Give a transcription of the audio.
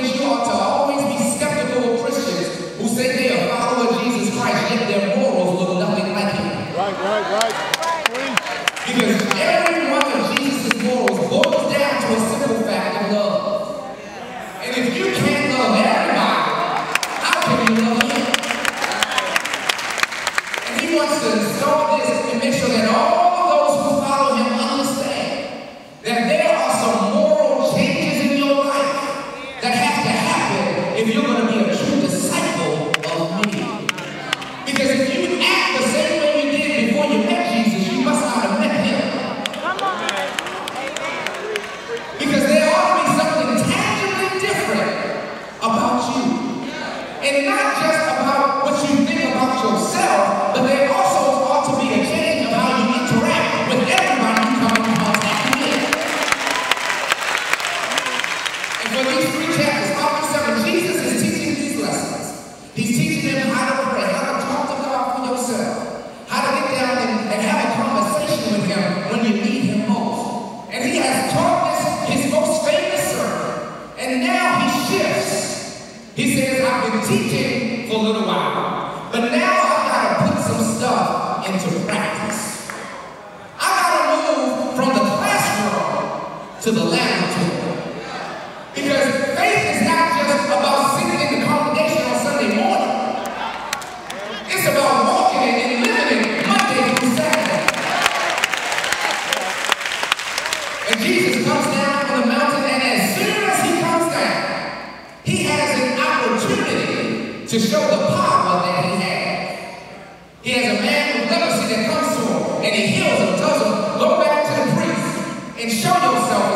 things you ought to always be skeptical of Christians who say they are followers of Jesus Christ, yet their morals look nothing like him. Right, right, right. Because every one of Jesus' morals boils down to a simple fact of love. And if you can't love everybody, how can you love him? And he wants to install this and make sure that Because if you act the same way you did before you met Jesus, you must not have met him. Come on. Because there ought to be something tangibly different about you. And not just He says, I've been teaching for a little while, but now I've got to put some stuff into practice. I've got to move from the classroom to the laboratory. to show the power that he has. He has a man with leprosy that comes to him and he heals him, tells him, go back to the priest and show yourself